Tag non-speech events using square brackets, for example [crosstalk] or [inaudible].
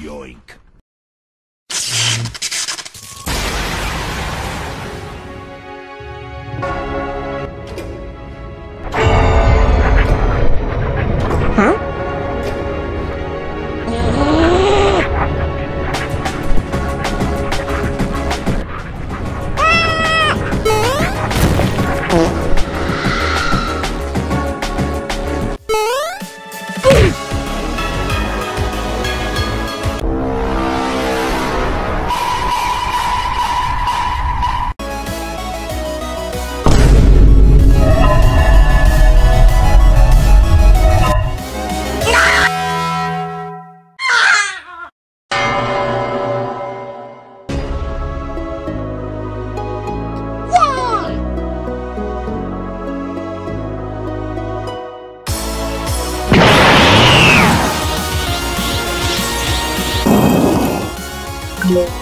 Yoink. [gasps] Ah! Yeah.